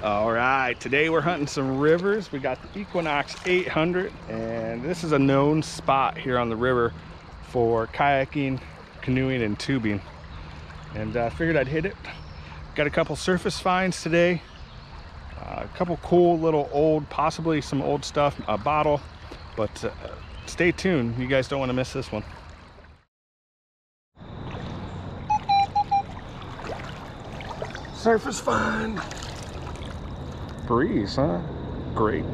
All right, today we're hunting some rivers. We got the Equinox 800, and this is a known spot here on the river for kayaking, canoeing, and tubing. And I uh, figured I'd hit it. Got a couple surface finds today. Uh, a couple cool little old, possibly some old stuff, a bottle. But uh, stay tuned. You guys don't want to miss this one. Surface find breeze, huh? Great.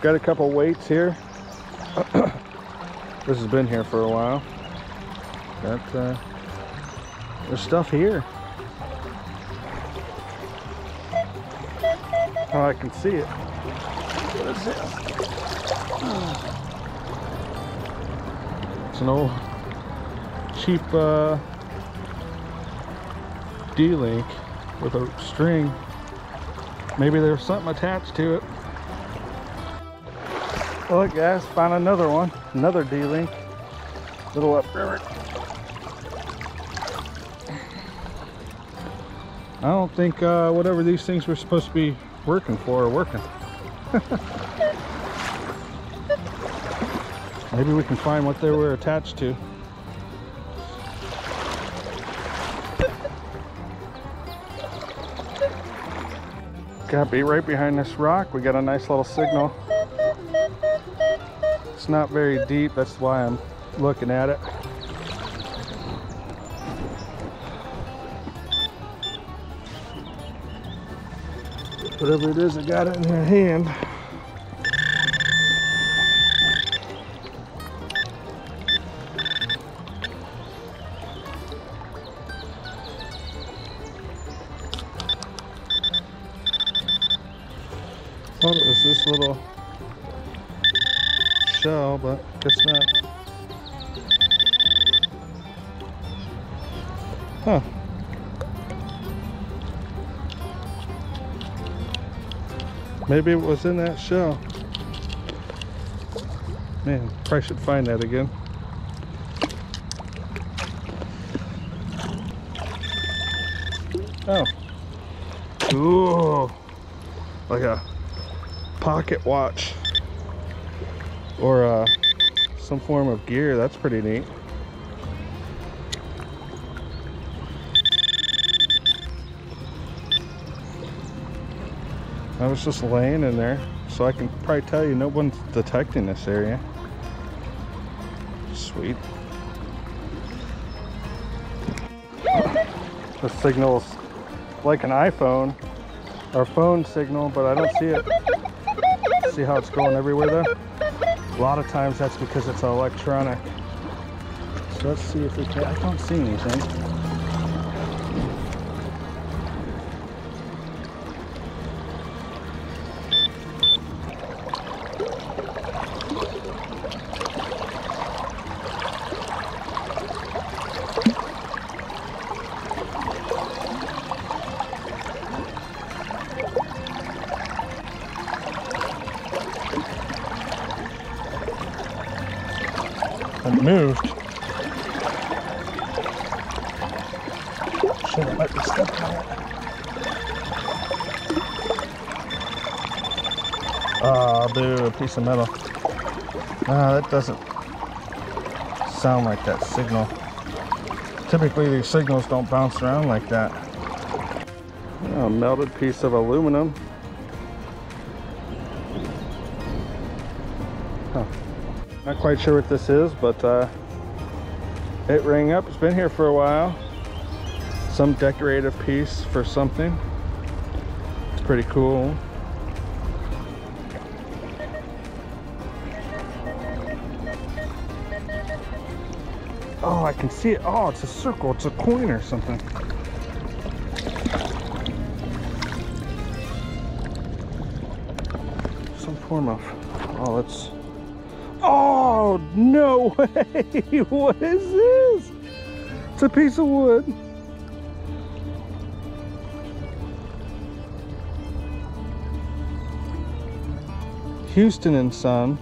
Got a couple weights here. this has been here for a while. Got uh, there's stuff here. Oh, I can see it. What is this? It's an old cheap uh, D-link with a string Maybe there's something attached to it. Look guys, found another one. Another D-Link. Little upriver. I don't think uh, whatever these things were supposed to be working for are working. Maybe we can find what they were attached to. Got be right behind this rock. We got a nice little signal. It's not very deep. That's why I'm looking at it. Whatever it is, I got it in my hand. Thought it was this little shell, but it's not. Huh. Maybe it was in that shell. Man, probably should find that again. Oh. Ooh. Like a pocket watch or uh, some form of gear. That's pretty neat. I was just laying in there, so I can probably tell you no one's detecting this area. Sweet. The signal's like an iPhone or phone signal, but I don't see it. See how it's going everywhere though? A lot of times that's because it's electronic. So let's see if we can, I don't see anything. Moved. Shit, I might be stuck on it. Ah, oh, boo, a piece of metal. Ah, that doesn't sound like that signal. Typically these signals don't bounce around like that. A melted piece of aluminum. Not quite sure what this is, but uh, it rang up. It's been here for a while. Some decorative piece for something. It's pretty cool. Oh, I can see it. Oh, it's a circle. It's a coin or something. Some form of, oh, let's Oh, no way! what is this? It's a piece of wood. Disston and Son,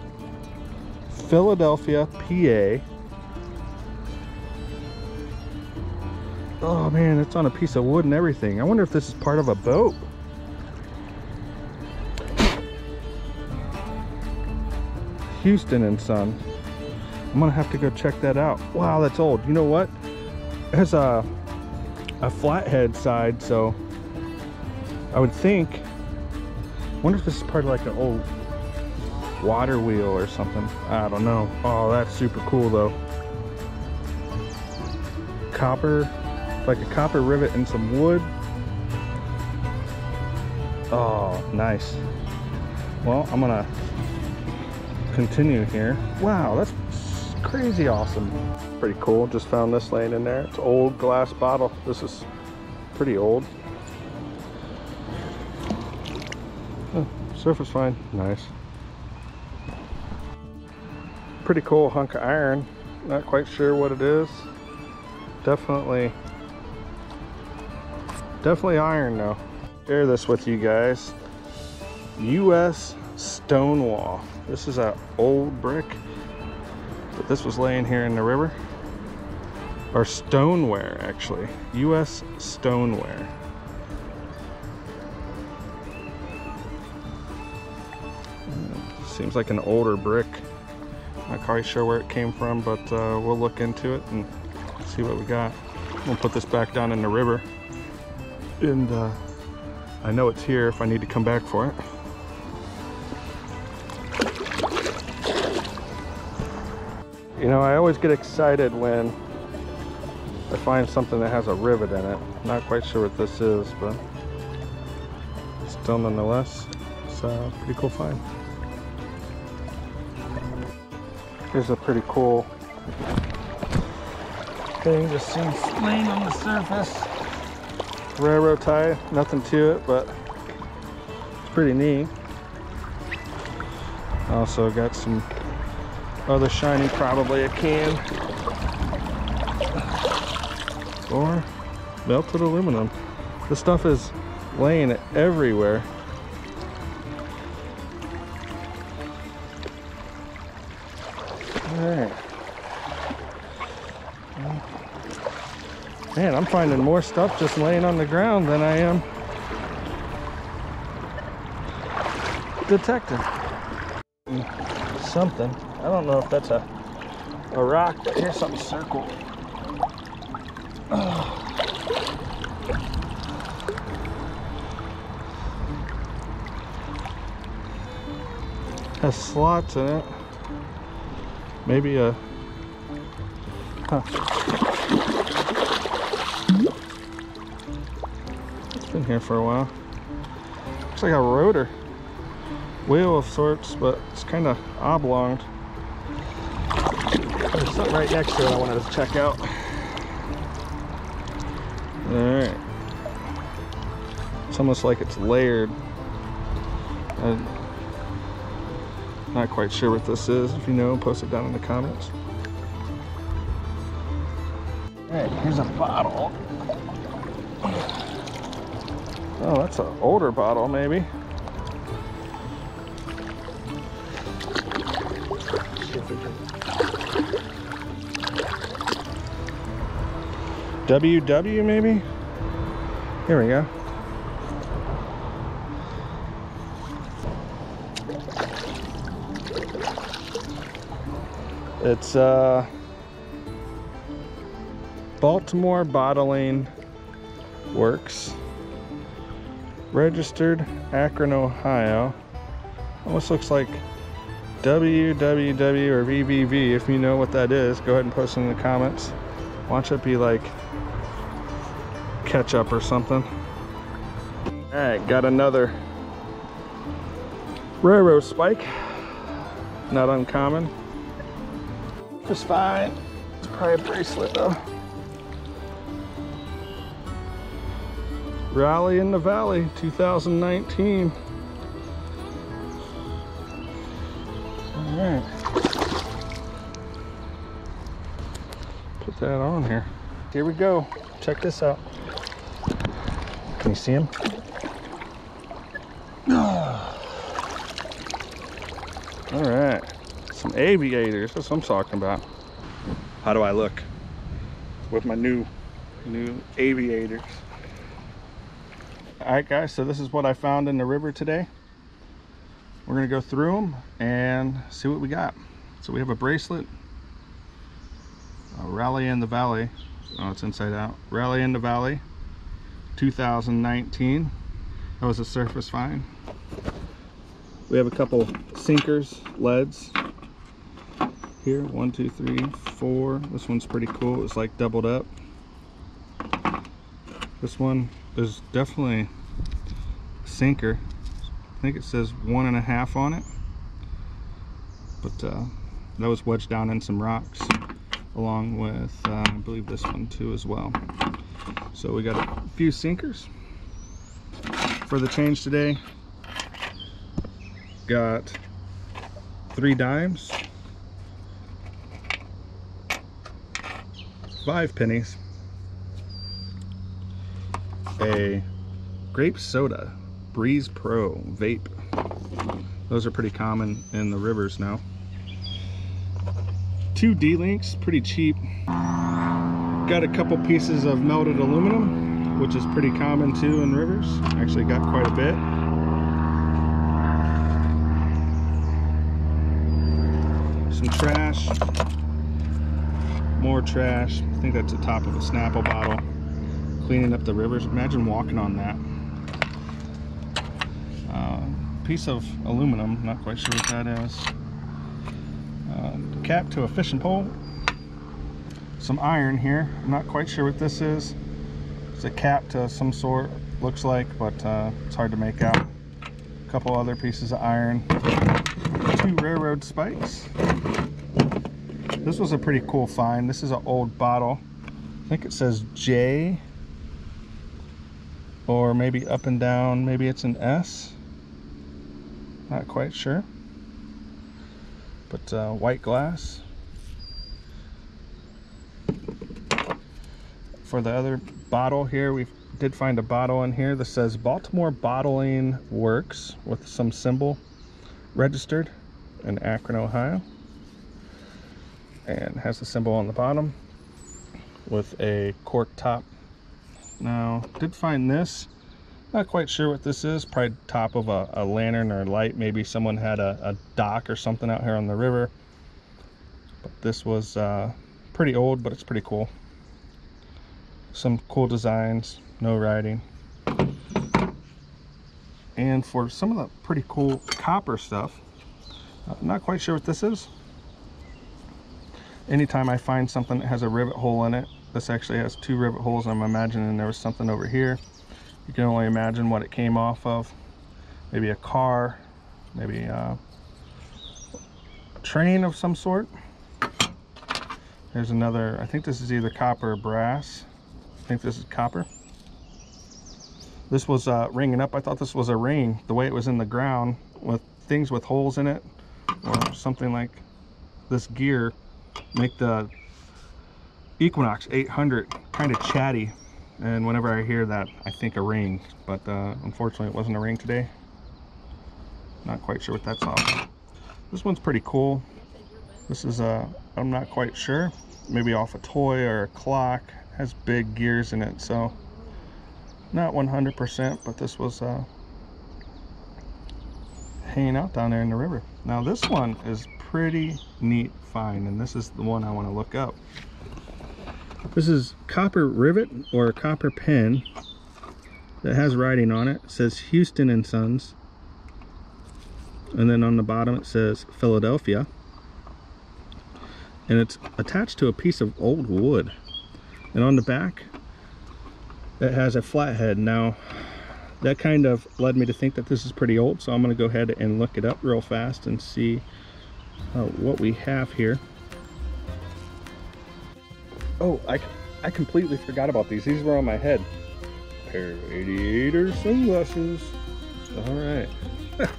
Philadelphia, PA. Oh man, it's on a piece of wood and everything. I wonder if this is part of a boat. Disston and Son. I'm gonna have to go check that out. Wow, that's old. You know what? It has a, a flathead side, so I would think, wonder if this is part of like an old water wheel or something. I don't know. Oh, that's super cool though. Copper, like a copper rivet and some wood. Oh, nice. Well, I'm gonna continue here. Wow, that's crazy awesome. Pretty cool. Just found this laying in there. It's old glass bottle. This is pretty old. Oh, surface fine. Nice. Pretty cool hunk of iron. Not quite sure what it is. Definitely, definitely iron though. Share this with you guys. U.S. Stonewall. This is an old brick, but this was laying here in the river. Or stoneware, actually. U.S. stoneware. Seems like an older brick. Not quite sure where it came from, but uh, we'll look into it and see what we got. We'll put this back down in the river. And uh, I know it's here if I need to come back for it. You know, I always get excited when I find something that has a rivet in it. Not quite sure what this is, but still nonetheless, it's uh, a pretty cool find. Here's a pretty cool thing just seems laying on the surface. Railroad tie, nothing to it, but it's pretty neat. Also got some other shiny, probably a can. Or melted aluminum. This stuff is laying everywhere. Alright. Man, I'm finding more stuff just laying on the ground than I am detecting. Something. I don't know if that's a, a rock, but here's something circled. Has slots in it. Maybe a... Huh. It's been here for a while. Looks like a rotor. Wheel of sorts, but it's kind of oblonged. Something right next to it I wanted to check out. Alright. It's almost like it's layered. I'm not quite sure what this is. If you know, post it down in the comments. Alright, here's a bottle. Oh, that's an older bottle, maybe. WW maybe? Here we go. It's uh, Baltimore Bottling Works. Registered Akron, Ohio. Almost looks like WWW or VVV. If you know what that is, go ahead and post it in the comments. Watch it be like ketchup or something. All right, got another railroad spike. Not uncommon. Just fine. It's probably a bracelet though. Rally in the Valley 2019. All right. Put that on here. Here we go. Check this out. Can you see him? All right, some aviators. That's what I'm talking about. How do I look with my new, new aviators? All right, guys. So this is what I found in the river today. we're gonna go through them and see what we got. So we have a bracelet, a Rally in the Valley. Oh, it's inside out. Rally in the Valley, 2019. That was a surface find. We have a couple sinkers, leads here. One, two, three, four. This one's pretty cool. It's like doubled up. This one is definitely a sinker. I think it says one and a half on it. But uh, that was wedged down in some rocks along with, uh, I believe this one too as well. So we got a few sinkers for the change today. Got three dimes, five pennies, a grape soda, Breeze Pro vape. Those are pretty common in the rivers now. Two D-links, pretty cheap. Got a couple pieces of melted aluminum, which is pretty common too in rivers. Actually got quite a bit. Some trash. More trash. I think that's the top of a Snapple bottle. Cleaning up the rivers. Imagine walking on that. Uh, piece of aluminum, not quite sure what that is. Uh, cap to a fishing pole. Some iron here. I'm not quite sure what this is. It's a cap to some sort, looks like, but uh, it's hard to make out. A couple other pieces of iron. Two railroad spikes. This was a pretty cool find. This is an old bottle. I think it says J or maybe up and down. Maybe it's an S. Not quite sure. But uh, white glass. For the other bottle here, we did find a bottle in here that says Baltimore Bottling Works with some symbol registered in Akron, Ohio. And has the symbol on the bottom with a cork top. Now, did find this. Not quite sure what this is. Probably top of a, a lantern or light. Maybe someone had a, a, dock or something out here on the river. But this was uh, pretty old, but it's pretty cool. Some cool designs, no writing. And for some of the pretty cool copper stuff, I'm uh, not quite sure what this is. Anytime I find something that has a rivet hole in it, this actually has two rivet holes. I'm imagining there was something over here. You can only imagine what it came off of. Maybe a car, maybe a train of some sort. There's another, I think this is either copper or brass. I think this is copper. This was uh, ringing up. I thought this was a ring, the way it was in the ground with things with holes in it or something like this gear make the Equinox 800 kind of chatty. And whenever I hear that I think a ring but uh, unfortunately it wasn't a ring today. Not quite sure what that's off this one's pretty cool. This is a uh, I'm not quite sure. Maybe off a toy or a clock has big gears in it so not 100% but this was uh, hanging out down there in the river now this one is pretty neat find and this is the one I want to look up this is copper rivet or a copper pin that has writing on it. It says Disston and Sons. And then on the bottom it says Philadelphia. And it's attached to a piece of old wood. And on the back it has a flathead. Now that kind of led me to think that this is pretty old. So I'm going to go ahead and look it up real fast and see uh, what we have here. Oh, I, I completely forgot about these. These were on my head. Pair of aviator sunglasses. All right.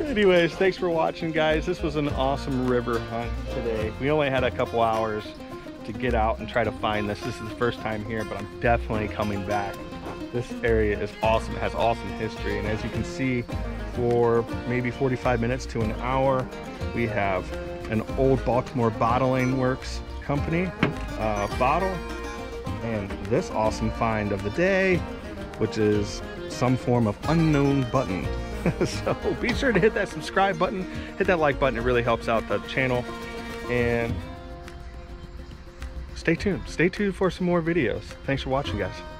Anyways, thanks for watching, guys. This was an awesome river hunt today. We only had a couple hours to get out and try to find this. This is the first time here, but I'm definitely coming back. This area is awesome. It has awesome history. And as you can see, for maybe 45 minutes to an hour, we have an old Baltimore bottling works company uh, bottle and this awesome find of the day which is some form of unknown button so be sure to hit that subscribe button, hit that like button. It really helps out the channel. And stay tuned. Stay tuned for some more videos. Thanks for watching, guys.